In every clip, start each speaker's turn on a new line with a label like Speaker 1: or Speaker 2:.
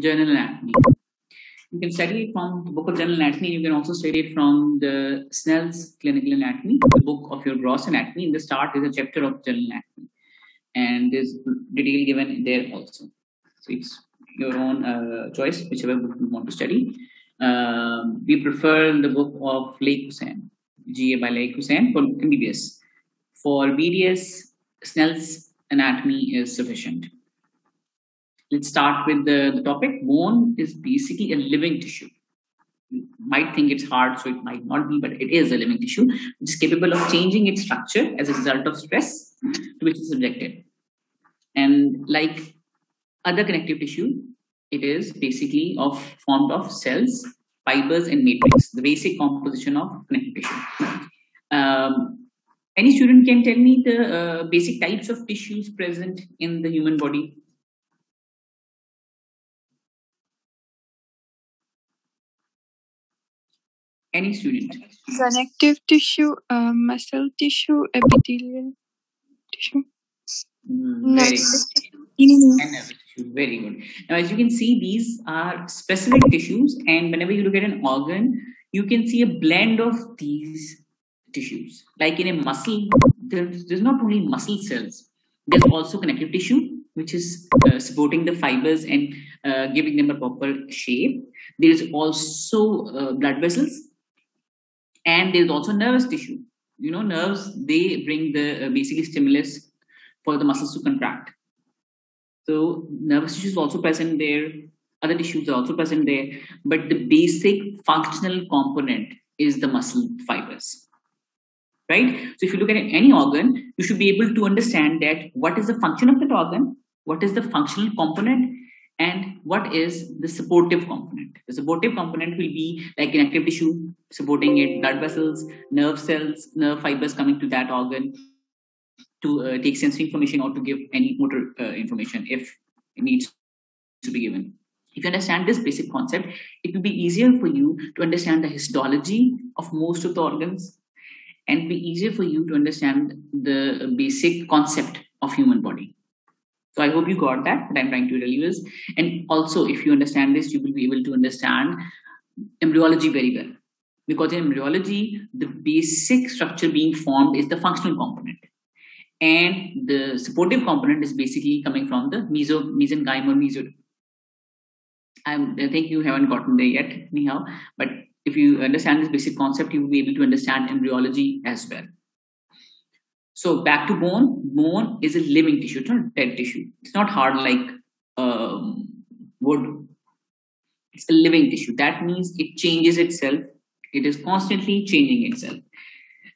Speaker 1: General anatomy. You can study it from the book of general anatomy. You can also study it from the Snell's clinical anatomy, the book of your gross anatomy. In the start is a chapter of general anatomy, and there's detail given there also. So it's your own uh, choice, whichever book you want to study. Um, we prefer the book of Laiq Hussain, GA by Laiq Hussain for MBBS. For BDS, Snell's anatomy is sufficient. Let's start with the, the topic. Bone is basically a living tissue. You might think it's hard, so it might not be, but it is a living tissue is capable of changing its structure as a result of stress to which it's subjected. And like other connective tissue, it is basically of formed of cells, fibers, and matrix, the basic composition of connective tissue. Um, any student can tell me the uh, basic types of tissues present in the human body? Any student?
Speaker 2: Connective tissue, uh, muscle tissue, epithelial tissue.
Speaker 1: Mm, very good. And nervous tissue. Very good. Now, as you can see, these are specific tissues, and whenever you look at an organ, you can see a blend of these tissues. Like in a muscle, there's, there's not only muscle cells, there's also connective tissue, which is uh, supporting the fibers and uh, giving them a proper shape. There is also uh, blood vessels, and there's also nervous tissue. You know, nerves they bring the uh, basically stimulus for the muscles to contract. So nervous tissue is also present there. Other tissues are also present there, but the basic functional component is the muscle fibers right? So if you look at any organ, you should be able to understand that what is the function of that organ, what is the functional component, and what is the supportive component. The supportive component will be like connective tissue supporting it, blood vessels, nerve cells, nerve fibers coming to that organ to uh, take sensory information or to give any motor uh, information if it needs to be given. If you understand this basic concept, it will be easier for you to understand the histology of most of the organs and be easier for you to understand the basic concept of human body. So I hope you got that. What I'm trying to tell you is, and also if you understand this, you will be able to understand embryology very well. Because in embryology, the basic structure being formed is the functional component. And the supportive component is basically coming from the meso, mesenchyme or mesoderm. I'm, I think you haven't gotten there yet, anyhow. But if you understand this basic concept, you will be able to understand embryology as well. So back to bone. Bone is a living tissue, it's not dead tissue. It's not hard like um, wood. It's a living tissue. That means it changes itself. It is constantly changing itself.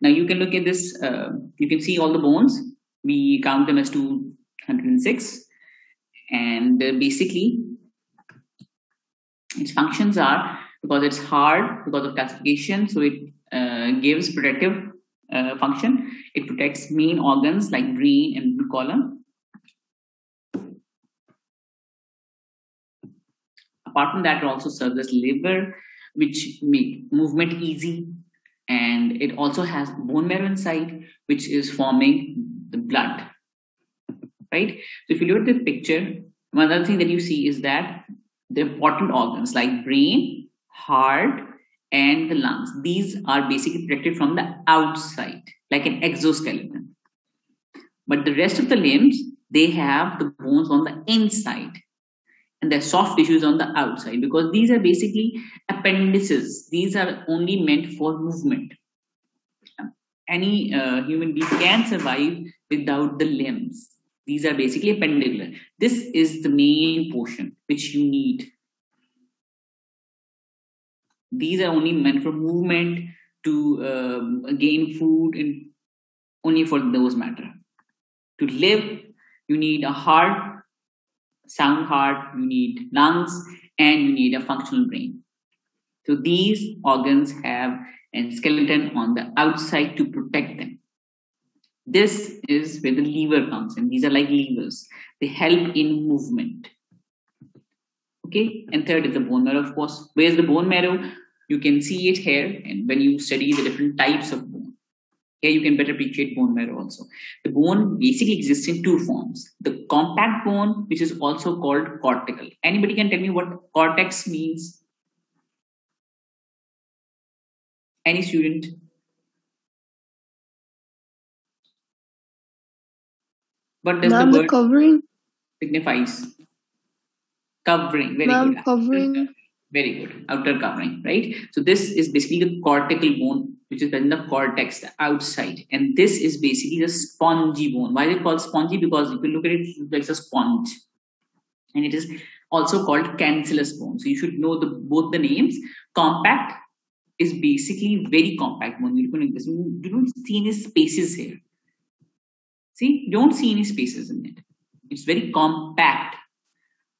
Speaker 1: Now you can look at this. Uh, you can see all the bones. We count them as 206. And uh, basically, its functions are because it's hard because of calcification so it uh, gives protective uh, function it protects main organs like brain and blue column apart from that it also serves as lever which make movement easy. And it also has bone marrow inside which is forming the blood. Right? So if you look at the picture one other thing that you see is that the important organs like brain heart and the lungs. These are basically protected from the outside like an exoskeleton. But the rest of the limbs they have the bones on the inside and the soft tissues on the outside because these are basically appendices. These are only meant for movement. Any uh, human being can survive without the limbs. These are basically appendicular. This is the main portion which you need these are only meant for movement to um, gain food and only for those matter. To live you need a heart sound heart you need lungs and you need a functional brain. So these organs have a skeleton on the outside to protect them. This is where the lever comes in. These are like levers. They help in movement. Okay? And third is the bone marrow. Of course where's the bone marrow you can see it here and when you study the different types of bone here you can better appreciate bone marrow also. The bone basically exists in two forms. The compact bone, which is also called cortical. Anybody can tell me what cortex means? Any student? What does the
Speaker 2: the
Speaker 1: word
Speaker 2: covering.
Speaker 1: signifies? Covering. Very good.
Speaker 2: covering.
Speaker 1: Very good. Outer covering, right? So this is basically the cortical bone, which is in the cortex, the outside. And this is basically the spongy bone. Why is it called spongy? Because if you look at it, it looks like a sponge. And it is also called cancellous bone. So you should know the both the names. Compact is basically very compact bone. You don't, see any spaces here. See, you don't see any spaces in it. It's very compact.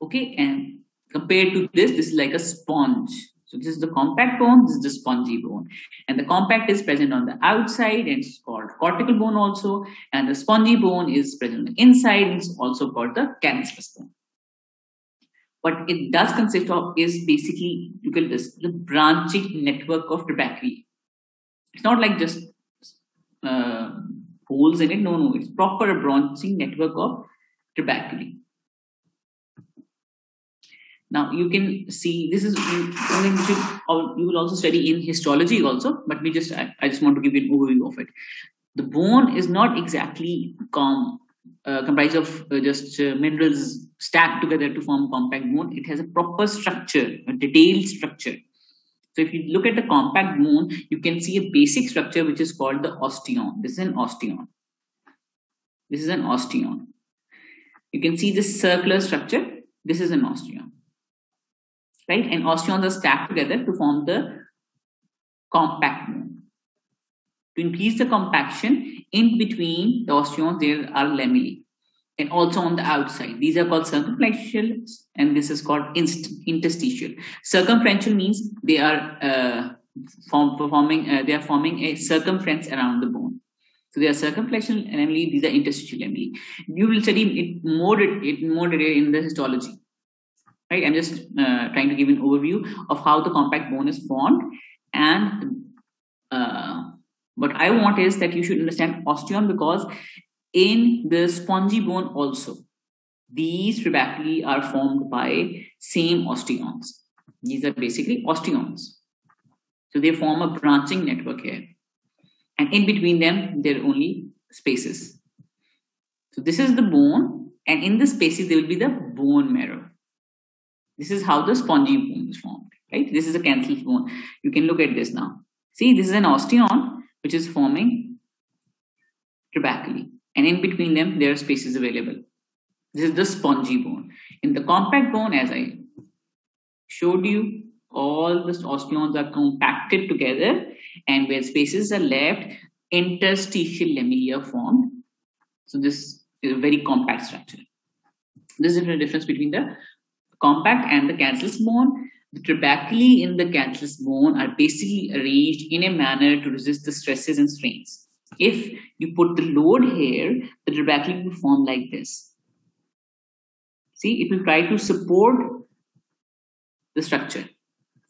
Speaker 1: Okay, and compared to this, this is like a sponge. So this is the compact bone, this is the spongy bone. And the compact is present on the outside and it's called cortical bone also. And the spongy bone is present on the inside and it's also called the cancellous bone. What it does consist of is basically, you can this, the branching network of trabeculae. It's not like just uh, holes in it. No, no, it's proper branching network of trabeculae. Now you can see this is something which you, will also study in histology also, but we just I, I, just want to give you an overview of it. The bone is not exactly com, uh, comprised of uh, just uh, minerals stacked together to form compact bone. It has a proper structure, a detailed structure. So if you look at the compact bone, you can see a basic structure which is called the osteon. This is an osteon. This is an osteon. You can see this circular structure. This is an osteon right? And osteons are stacked together to form the compact bone. To increase the compaction, in between the osteons there are lamellae. And also on the outside, these are called circumferential, and this is called interstitial. Circumferential means they are uh, form, performing, uh, they are forming a circumference around the bone. So they are circumferential lamellae, these are interstitial lamellae. You will study it more, it more in the histology right? I'm just uh, trying to give an overview of how the compact bone is formed. And uh, what I want is that you should understand osteon because in the spongy bone also, these trabeculae are formed by same osteons. These are basically osteons. So they form a branching network here. And in between them, there are only spaces. So this is the bone, and in the spaces, there will be the bone marrow. This is how the spongy bone is formed, right? This is a cancellous bone. You can look at this now. See, this is an osteon which is forming trabeculae. And in between them, there are spaces available. This is the spongy bone. In the compact bone, as I showed you, all the osteons are compacted together and where spaces are left, interstitial lamellae are formed. So this is a very compact structure. This is the difference between the compact and the cancellous bone. The trabeculae in the cancellous bone are basically arranged in a manner to resist the stresses and strains. If you put the load here, the trabeculae will form like this. See, it will try to support the structure.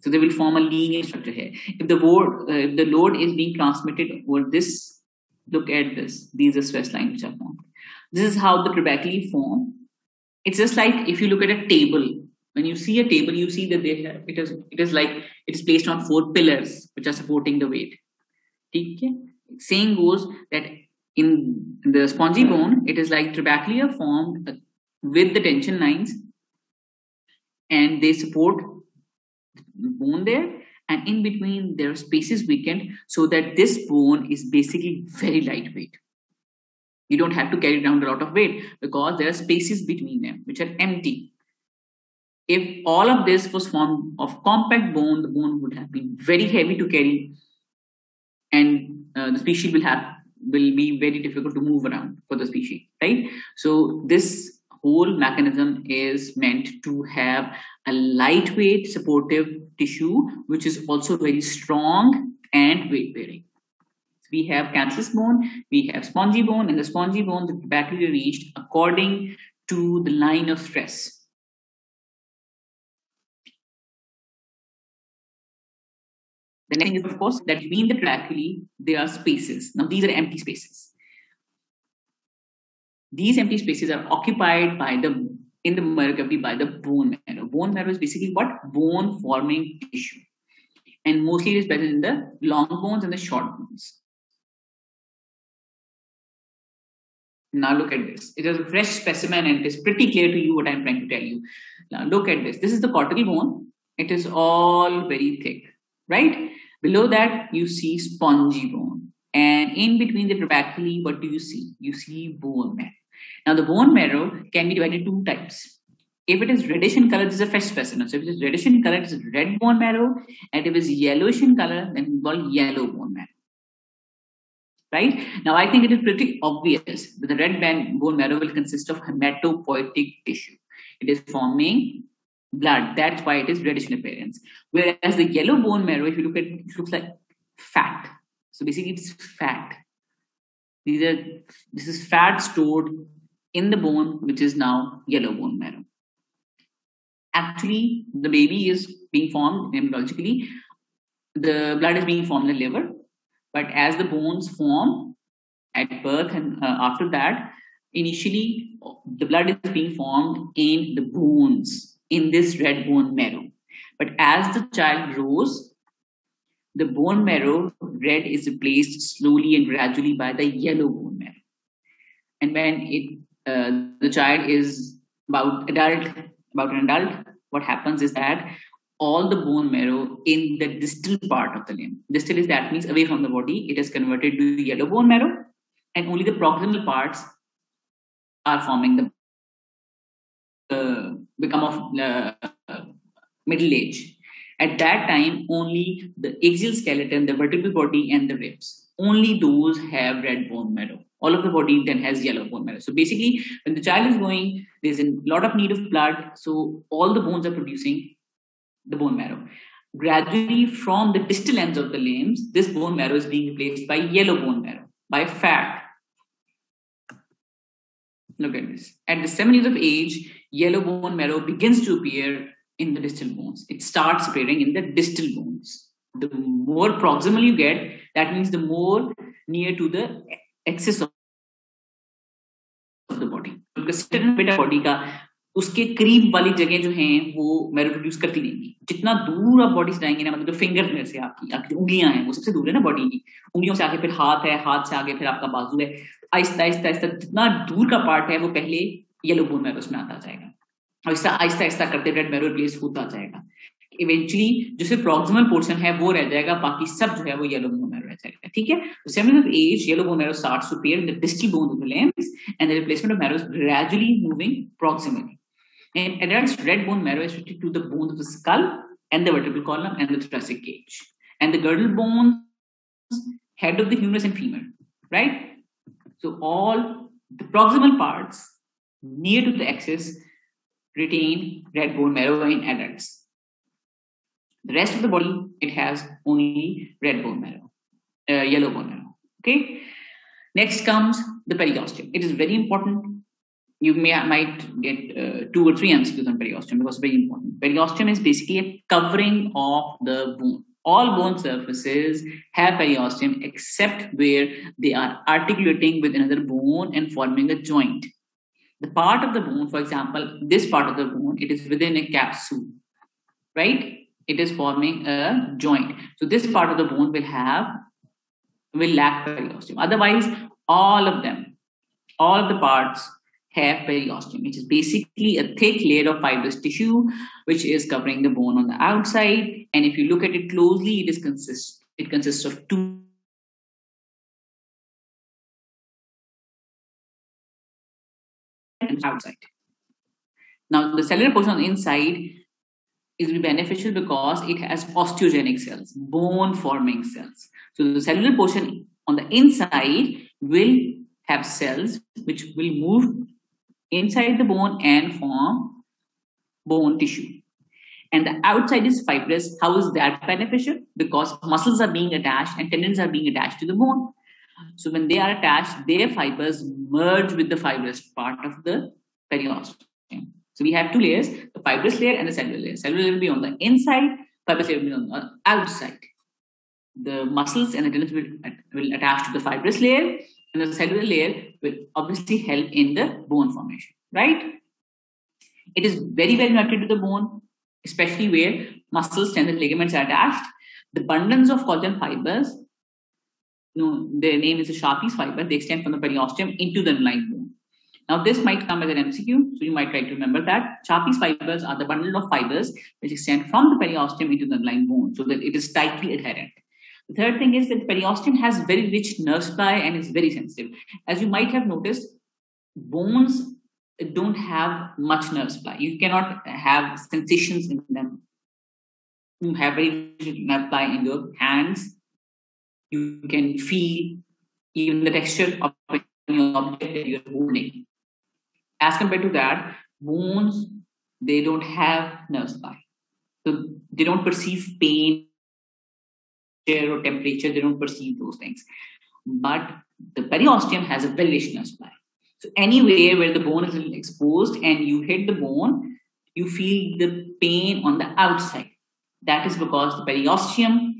Speaker 1: So they will form a linear structure here. If the load, uh, if the load is being transmitted over this, look at this. These are stress lines which are formed. This is how the trabeculae form. It's just like if you look at a table. When you see a table you see that they have, it is it is like it is placed on four pillars which are supporting the weight. Okay? Saying goes that in the spongy bone it is like trabeculae formed with the tension lines and they support the bone there. And in between there are spaces weakened so that this bone is basically very lightweight you don't have to carry around a lot of weight because there are spaces between them which are empty if all of this was formed of compact bone, the bone would have been very heavy to carry, and uh, the species will have will be very difficult to move around for the species, right? So this whole mechanism is meant to have a lightweight supportive tissue, which is also very strong and weight bearing. We have cancellous bone, we have spongy bone, and the spongy bone, the trabeculae reached according to the line of stress. The next thing is, of course, that between the trabeculae, there are spaces. Now, these are empty spaces. These empty spaces are occupied by the in the cavity by the bone marrow. Bone marrow is basically what bone forming tissue, and mostly it is present in the long bones and the short bones. Now look at this. It is a fresh specimen and it is pretty clear to you what I'm trying to tell you. Now look at this. This is the cortical bone. It is all very thick, right? Below that, you see spongy bone. And in between the trabeculae, what do you see? You see bone marrow. Now the bone marrow can be divided into two types. If it is reddish in color, this is a fresh specimen. So if it is reddish in color, it is red bone marrow. And if it is yellowish in color, then it's called yellow bone marrow right? Now, I think it is pretty obvious that the red bone marrow will consist of hematopoietic tissue. It is forming blood. That's why it is reddish in appearance. Whereas the yellow bone marrow, if you look at it, looks like fat. So basically, it's fat. These are this is fat stored in the bone, which is now yellow bone marrow. Actually, the baby is being formed embryologically. The blood is being formed in the liver, but as the bones form at birth and uh, after that, initially the blood is being formed in the bones in this red bone marrow. But as the child grows, the bone marrow red is replaced slowly and gradually by the yellow bone marrow. And when it uh, the child is about adult, about an adult, what happens is that all the bone marrow in the distal part of the limb. Distal is that means away from the body. It is converted to yellow bone marrow, and only the proximal parts are forming the uh, become of uh, middle age. At that time, only the axial skeleton, the vertebral body, and the ribs, only those have red bone marrow. All of the body then has yellow bone marrow. So basically, when the child is growing, there's a lot of need of blood. So all the bones are producing the bone marrow. Gradually, from the distal ends of the limbs, this bone marrow is being replaced by yellow bone marrow, by fat. Look at this. At the seven years of age, yellow bone marrow begins to appear in the distal bones. It starts appearing in the distal bones. The more proximal you get, that means the more near to the axis of the body. Body ka उसके करीब वाली जगह जो है, वो marrow produce करती रहेंगी जितना दूर आप बॉडी से जाएँगे ना मतलब जो फिंगर में से आपकी आपकी उंगलियाँ हैं, वो सबसे दूर है ना बॉडी की। उंगलियों से आगे फिर हाथ है, हाथ से आगे फिर आपका बाजू है। आहिस्ता आहिस्ता आहिस्ता जितना दूर का पार्ट है, वो पहले येलो बोन मैरो उसमें आता जाएगा। और आहिस्ता आहिस्ता करते रेड मैरो रिप्लेस होता जाएगा। इवेंचुअली जो सिर्फ़ प्रॉक्सिमल पोर्शन है, वो रह जाएगा, बाकी सब जो है, वो येलो बोन मैरो रह जाएगा, ठीक है? Seven of age yellow bone marrow starts to appear in the distal bone of the limbs and the replacement of marrow is gradually moving proximally In adults, red bone marrow is restricted to the bones of the skull and the vertebral column and the thoracic cage. And the girdle bones, head of the humerus and femur, right? So all the proximal parts near to the axis retain red bone marrow in adults. The rest of the body, it has only red bone marrow, uh, yellow bone marrow. Okay. Next comes the periosteum. It is very important you may might get uh, two or three MCQs on periosteum because it's very important. Periosteum is basically a covering of the bone. All bone surfaces have periosteum except where they are articulating with another bone and forming a joint. The part of the bone, for example, this part of the bone, it is within a capsule, right? It is forming a joint. So this part of the bone will have will lack periosteum. Otherwise, all of them, all of the parts have periosteum, which is basically a thick layer of fibrous tissue which is covering the bone on the outside. And if you look at it closely, it is consists it consists of two outside. Now, the cellular portion on the inside is beneficial because it has osteogenic cells, bone forming cells. So, the cellular portion on the inside will have cells which will move inside the bone and form bone tissue. And the outside is fibrous. How is that beneficial? Because muscles are being attached and tendons are being attached to the bone. So when they are attached, their fibers merge with the fibrous part of the periosteum. So we have two layers, the fibrous layer and the cellular layer. Cellular layer will be on the inside, fibrous layer will be on the outside. the muscles and the tendons will, will attach to the fibrous layer, and the cellular layer will obviously help in the bone formation, right? It is very well connected to the bone, especially where muscles, tendons, ligaments are attached. The bundles of collagen fibers, you know, their name is the Sharpey's fiber, they extend from the periosteum into the underlying bone. Now, this might come as an MCQ, so you might try to remember that. Sharpey's fibers are the bundle of fibers which extend from the periosteum into the underlying bone so that it is tightly adherent. The third thing is that periosteum has very rich nerve supply and is very sensitive. As you might have noticed, bones don't have much nerve supply. You cannot have sensations in them. You have very nerve supply in your hands. You can feel even the texture of your object that you're holding. As compared to that, bones, they don't have nerve supply. So they don't perceive pain or temperature, they don't perceive those things. But the periosteum has a nerve supply. So anywhere where the bone is exposed and you hit the bone, you feel the pain on the outside. That is because the periosteum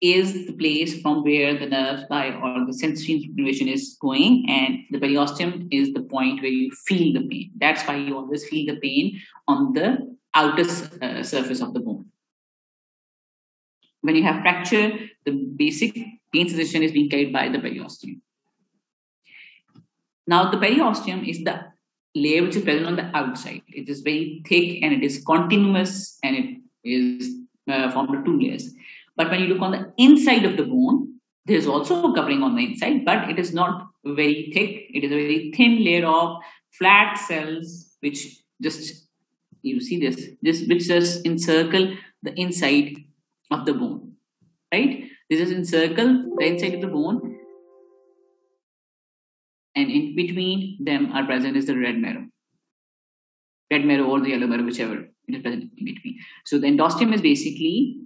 Speaker 1: is the place from where the nerve supply or the sensory information is going, and the periosteum is the point where you feel the pain. That's why you always feel the pain on the outer uh, surface of the bone. When you have fracture, the basic pain sensation is being carried by the periosteum. Now, the periosteum is the layer which is present on the outside. It is very thick and it is continuous and it is uh, formed of two layers. But when you look on the inside of the bone, there is also a covering on the inside, but it is not very thick. It is a very thin layer of flat cells which just you see this this which just encircle the inside of the bone, right? This is in circle, the inside of the bone and in between them are present is the red marrow. Red marrow or the yellow marrow, whichever it is present in between. So the endosteum is basically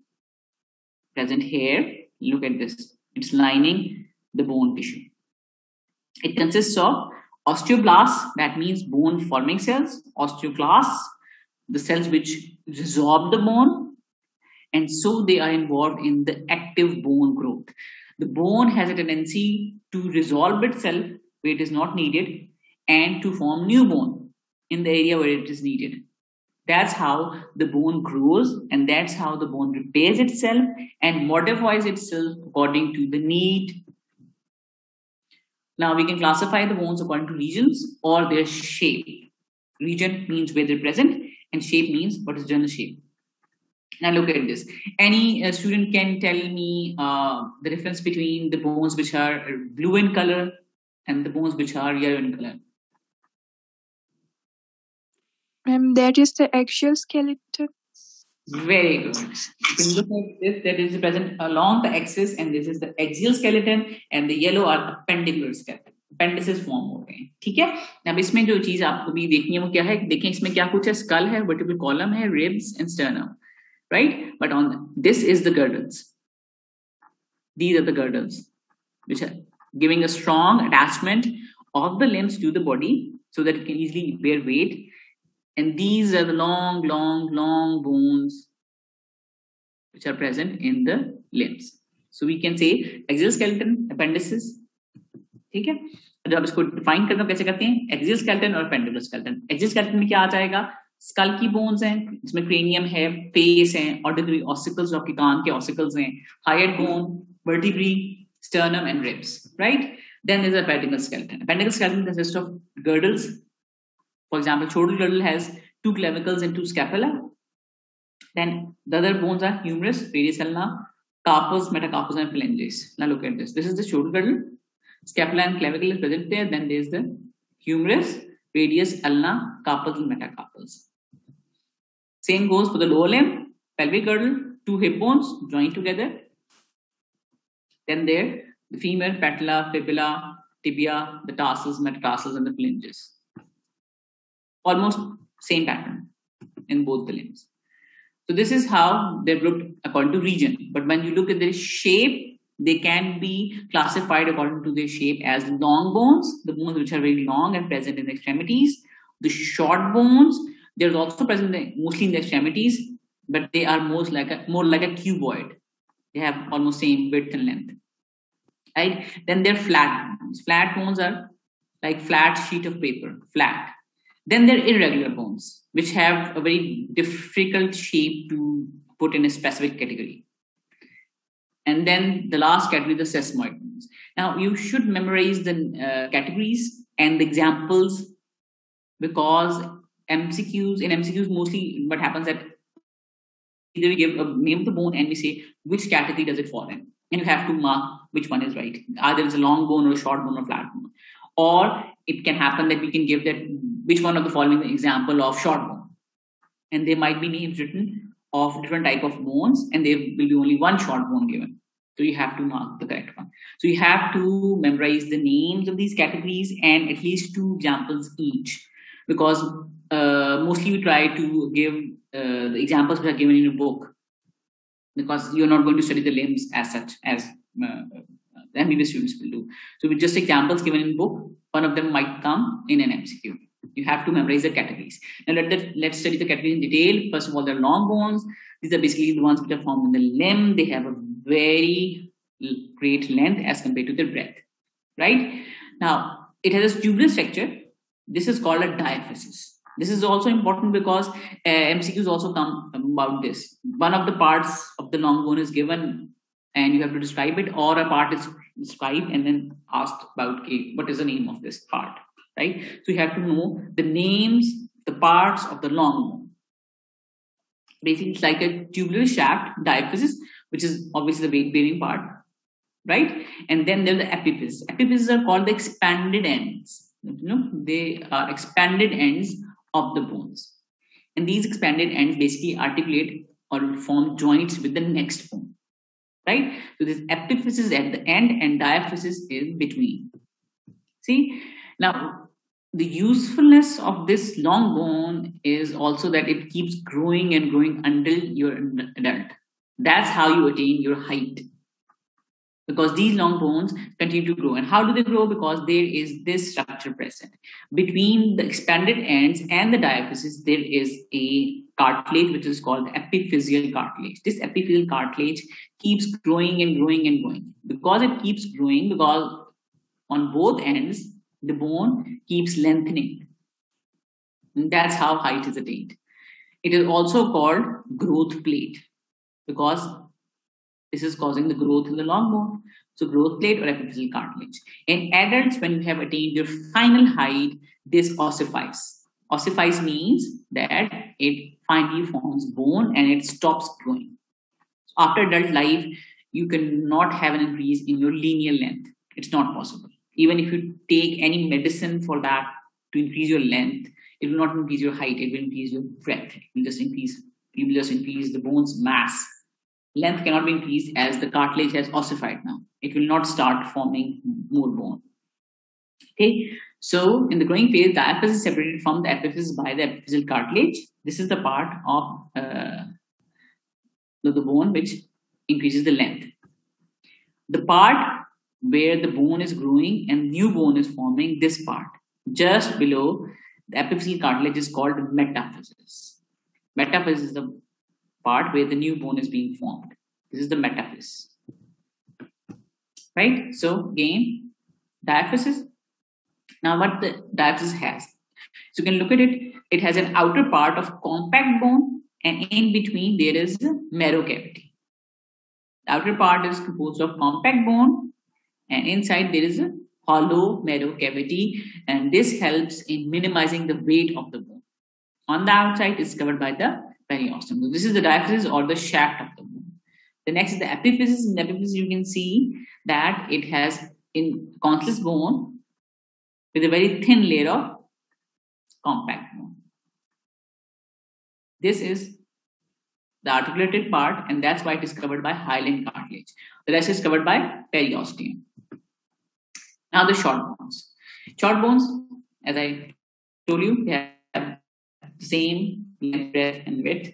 Speaker 1: present here. Look at this. It's lining the bone tissue. It consists of osteoblasts, that means bone forming cells, osteoclasts, the cells which resorb the bone, and so they are involved in the active bone growth. The bone has a tendency to resolve itself where it is not needed and to form new bone in the area where it is needed. That's how the bone grows and that's how the bone repairs itself and modifies itself according to the need. Now we can classify the bones according to regions or their shape. Region means where they're present and shape means what is general shape. Now look at this. Any uh, student can tell me uh, the difference between the bones which are blue in color and the bones which are yellow in color.
Speaker 2: Um, that is the axial skeleton.
Speaker 1: Very good. You can look at this that is present along the axis, and this is the axial skeleton, and the yellow are appendicular skeleton. Appendices form हो हैं ठीक है अब इसमें जो चीज़ आपको भी देखनी है वो क्या है देखें इसमें क्या कुछ है स्कल है वर्टिबल कॉलम है ribs and sternum right but on this is the girdles these are the girdles which are giving a strong attachment of the limbs to the body so that it can easily bear weight. And these are the long, long, long bones which are present in the limbs. So we can say axial skeleton, appendices. ठीक है जब आप इसको define करना कैसे करते हैं axial skeleton और पेंडुलर स्केलेटन एक्सियल स्केलेटन में क्या आ जाएगा स्कल की बोन्स हैं इसमें क्रेनियम है फेस है ऑडिटरी ऑसिकल्स आपके कान के ऑसिकल्स हैं hyoid bone vertebrae sternum, and ribs, right? Then there's a appendical skeleton. Appendical skeleton consists of girdles. For example, chordaal girdle has two clavicles and two scapula. Then the other bones are humerus, radius ulna, carpus, metacarpus, and phalanges. Now look at this. This is the chordaal girdle. Scapula and clavicle is present there. Then there's the humerus, radius, ulna, carpus, and metacarpus. Same goes for the lower limb, pelvic girdle, two hip bones joined together, then there, the femur, patella, fibula, tibia, the tarsals, metatarsals, and the phalanges. Almost same pattern in both the limbs. So this is how they're grouped according to region. But when you look at their shape, they can be classified according to their shape as long bones, the bones which are very long and present in the extremities. The short bones, they're also present mostly in the extremities, but they are most like a, more like a cuboid They have almost same width and length. Right? Then they're flat bones. Flat bones are like flat sheet of paper, flat. Then they're irregular bones, which have a very difficult shape to put in a specific category. And then the last category, the sesamoid bones. Now you should memorize the uh, categories and the examples because MCQs in MCQs mostly what happens that either we give a name of the bone and we say which category does it fall in, and you have to mark which one is right. Either it's a long bone or a short bone or flat bone, or it can happen that we can give that which one of the following example of short bone, and there might be names written of different type of bones, and there will be only one short bone given. So you have to mark the correct one. So you have to memorize the names of these categories and at least two examples each, because uh, mostly we try to give uh, the examples which are given in a book, because you're not going to study the limbs as such as uh, the students will do. So with just examples given in book, one of them might come in an MCQ. You have to memorize the categories. Now let the, let's study the categories in detail. First of all, they're long bones. These are basically the ones which are formed in the limb. They have a very great length as compared to the breadth, right? Now, it has a tubular structure. This is called a diaphysis. This is also important because uh, MCQs also come about this. One of the parts of the long bone is given and you have to describe it, or a part is described and then asked about okay, what is the name of this part, right? So you have to know the names, the parts of the long bone. Basically, it's like a tubular shaft diaphysis, which is obviously the weight bearing part, right? And then there's the epiphysis. Epiphyses are called the expanded ends. You know, they are expanded ends of the bones. And these expanded ends basically articulate or form joints with the next bone. Right? So this epiphysis at the end and diaphysis is between. See? Now, the usefulness of this long bone is also that it keeps growing and growing until you're an adult. That's how you attain your height because these long bones continue to grow. And how do they grow? Because there is this structure present. Between the expanded ends and the diaphysis, there is a cartilage which is called epiphyseal cartilage. This epiphyseal cartilage keeps growing and growing and growing. Because it keeps growing, because on both ends, the bone keeps lengthening. And that's how height is attained. It is also called growth plate because this is causing the growth in the long bone. So growth plate or epiphyseal cartilage. In adults, when you have attained your final height, this ossifies. Ossifies means that it finally forms bone and it stops growing. After adult life, you cannot have an increase in your linear length. It's not possible. Even if you take any medicine for that to increase your length, it will not increase your height, it will increase your breadth. It will just increase, you will just increase the bone's mass length cannot be increased as the cartilage has ossified now. It will not start forming more bone. Okay, so in the growing phase, the epiphysis is separated from the epiphysis by the epiphyseal cartilage. This is the part of uh, the, the bone which increases the length. The part where the bone is growing and new bone is forming, this part just below the epiphyseal cartilage is called metaphysis. Metaphysis is the part where the new bone is being formed. This is the metaphysis. Right? So again, diaphysis. Now what the diaphysis has. So you can look at it. It has an outer part of compact bone and in between there is a marrow cavity. The outer part is composed of compact bone and inside there is a hollow marrow cavity and this helps in minimizing the weight of the bone. On the outside is covered by the periosteum. So this is the diaphysis or the shaft of the bone. The next is the epiphysis. In the epiphysis, you can see that it has in cancellous bone with a very thin layer of compact bone. This is the articulated part, and that's why it is covered by hyaline cartilage. The rest is covered by periosteum. Now the short bones. Short bones, as I told you, they have the same length, breadth, and width.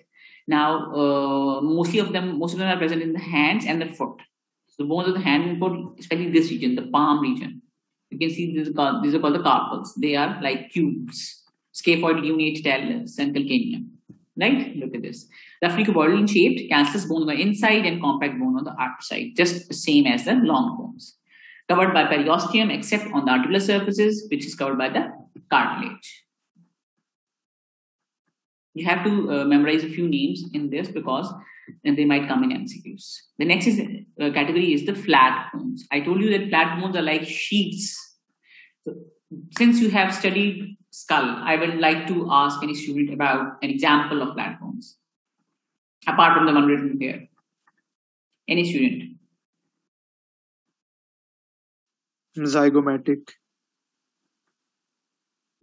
Speaker 1: Now, uh, mostly of them, most of them are present in the hands and the foot. So bones of the hand and foot, especially this region, the palm region. You can see these are called, these are called the carpals. They are like cubes. Scaphoid, lunate, talus, and calcaneum. Right? Look at this. Roughly cuboidal shaped, cancellous bone on the inside and compact bone on the outside, just the same as the long bones. Covered by periosteum except on the articular surfaces, which is covered by the cartilage. You have to uh, memorize a few names in this because they might come in MCQs. The next is, uh, category is the flat bones. I told you that flat bones are like sheets. So, since you have studied skull, I would like to ask any student about an example of flat bones, apart from the one written here. Any student?
Speaker 3: Zygomatic.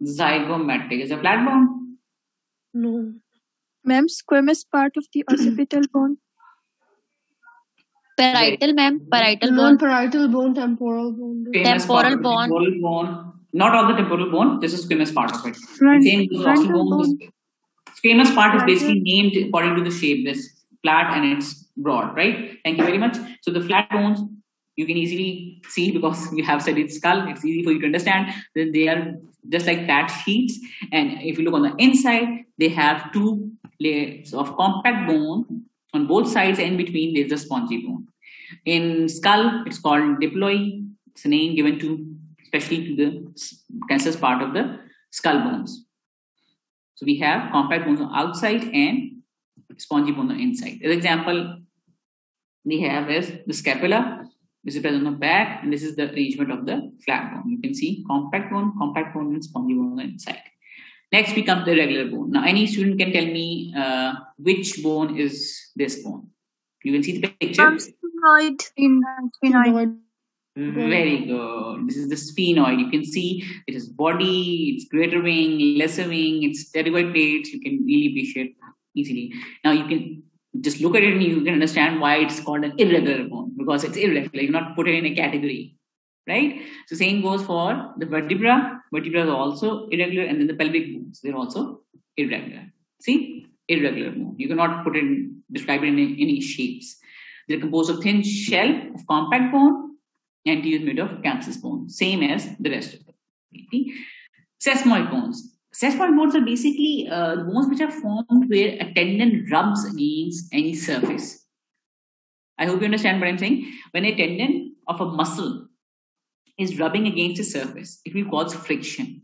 Speaker 1: Zygomatic is a flat bone.
Speaker 2: No. Ma'am, squamous part of the occipital bone.
Speaker 4: Parietal, ma'am. Parietal bone.
Speaker 5: Non-parietal bone, temporal bone.
Speaker 4: Temporal bone.
Speaker 1: Temporal bone. Not all the temporal bone. This is squamous part of it.
Speaker 2: Front,
Speaker 1: Same
Speaker 2: frontal
Speaker 1: ossibone.
Speaker 2: bone.
Speaker 1: Squamous part is basically named according to the shape. This flat and it's broad, right? Thank you very much. So the flat bones you can easily see because you have studied skull. It's easy for you to understand that they are just like flat sheets. And if you look on the inside, they have two layers of compact bone on both sides and between there's a spongy bone. In skull, it's called diploe. It's a name given to especially to the s- cancellous part of the skull bones. So we have compact bones on outside and spongy bone on inside. As example, we have is the scapula. This is present on the back, and this is the arrangement of the flat bone. You can see compact bone, compact bone, and spongy bone on the inside. Next becomes the regular bone. Now, any student can tell me uh, which bone is this bone. You can see the picture.
Speaker 2: Um, sphenoid. Sphenoid. Sphenoid.
Speaker 1: Very good. This is the sphenoid. You can see it is body, it's greater wing, lesser wing, it's pterygoid plates. You can really appreciate easily. Now you can just look at it and you can understand why it's called an irregular bone because it's irregular. You're not put it in a category, right? So same goes for the vertebra. Vertebra is also irregular, and then the pelvic bones they're also irregular. See, irregular bone. You cannot put it in, describe it in any, shapes. They're composed of thin shell of compact bone and T is made of cancellous bone, same as the rest of them. Okay. Sesamoid bones. Sesamoid bones are basically uh, bones which are formed where a tendon rubs against any surface. I hope you understand what I'm saying. When a tendon of a muscle is rubbing against a surface, it will cause friction.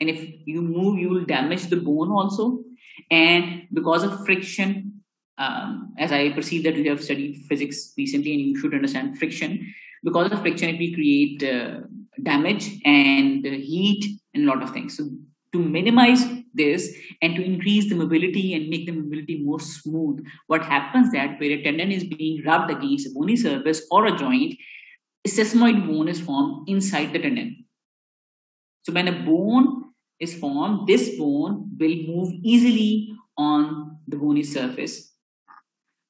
Speaker 1: And if you move, you will damage the bone also. And because of friction, um, as I perceive that you have studied physics recently and you should understand friction, because of friction, it will create uh, damage and uh, heat and a lot of things. So, to minimize this and to increase the mobility and make the mobility more smooth, what happens that where a tendon is being rubbed against a bony surface or a joint, a sesamoid bone is formed inside the tendon. So, when a bone is formed, this bone will move easily on the bony surface,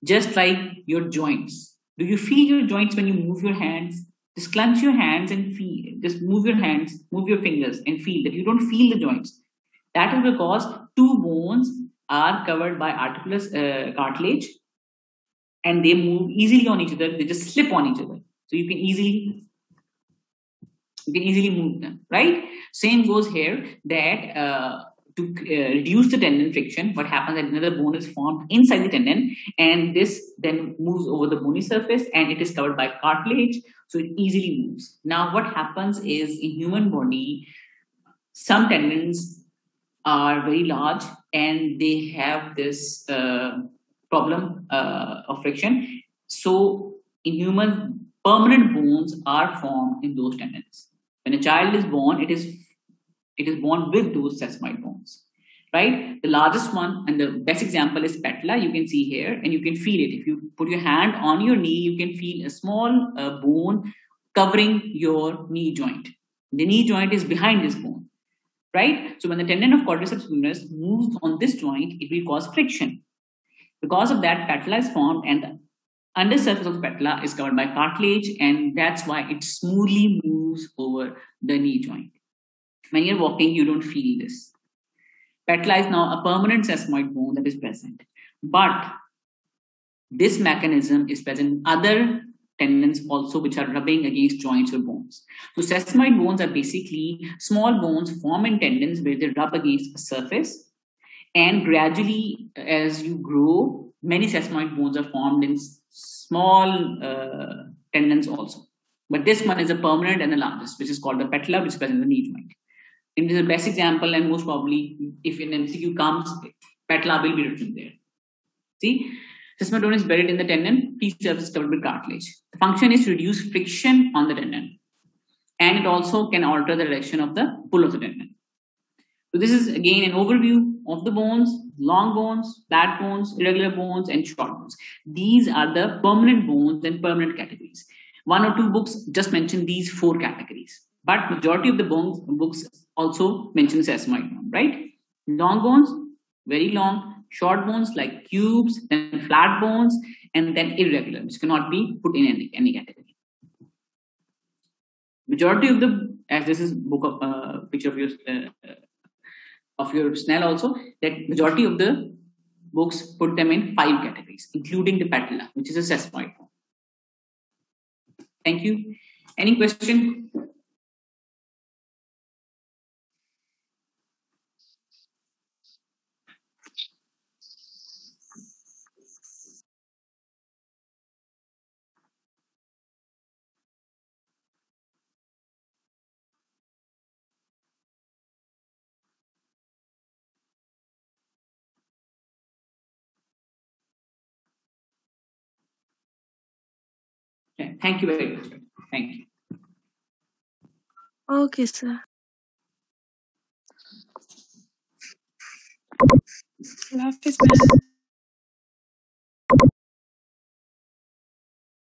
Speaker 1: just like your joints. Do you feel your joints when you move your hands? Just clench your hands and feel. Just move your hands, move your fingers, and feel that you don't feel the joints. That is because two bones are covered by articular uh, cartilage, and they move easily on each other. They just slip on each other, so you can easily you can easily move them. Right? Same goes here. That uh, to uh, reduce the tendon friction, what happens that another bone is formed inside the tendon, and this then moves over the bony surface, and it is covered by cartilage, so it easily moves. Now, what happens is in human body, some tendons are very large, and they have this uh, problem uh, of friction. So, in humans, permanent bones are formed in those tendons. When a child is born, it is it is born with those sesamoid bones right? The largest one and the best example is patella you can see here and you can feel it. If you put your hand on your knee you can feel a small uh, bone covering your knee joint. The knee joint is behind this bone right? So when the tendon of quadriceps femoris moves on this joint it will cause friction. Because of that patella is formed and the undersurface of the patella is covered by cartilage and that's why it smoothly moves over the knee joint. When you're walking, you don't feel this. Patella is now a permanent sesamoid bone that is present. But this mechanism is present in other tendons also, which are rubbing against joints or bones. So sesamoid bones are basically small bones formed in tendons where they rub against a surface And gradually, as you grow, many sesamoid bones are formed in small uh, tendons also. But this one is a permanent and the largest, which is called the patella, which is present in the knee joint. Is the best example, and most probably, if an MCQ comes, patella will be written there. See, sesamoid is buried in the tendon, P surface covered with cartilage. The function is to reduce friction on the tendon, and it also can alter the direction of the pull of the tendon. So this is again an overview of the bones, long bones, flat bones, irregular bones, and short bones. These are the permanent bones and permanent categories. One or two books just mention these four categories, but majority of the bones books also mention sesamoid right? Long bones, very long, short bones like cubes, then flat bones, and then irregular, which cannot be put in any, any category. Majority of the, as this is book of uh, picture of your uh, of your Snell also, that majority of the books put them in five categories, including the patella, which is a sesamoid. Thank you. Any question? Okay, Thank you very much. Thank you.
Speaker 2: Okay, sir. Love is